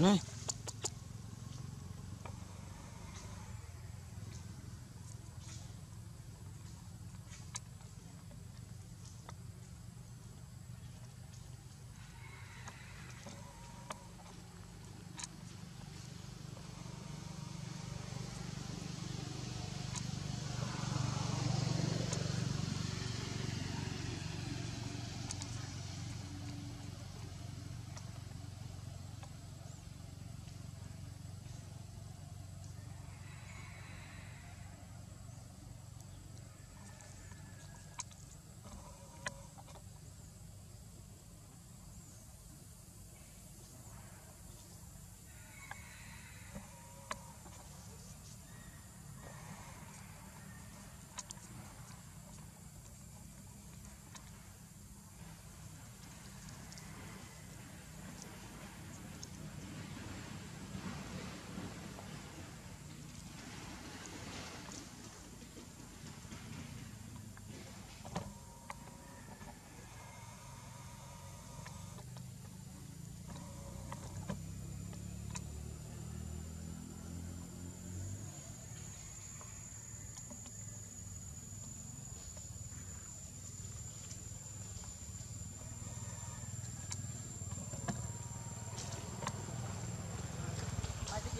Right.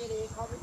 আজকের এই খবর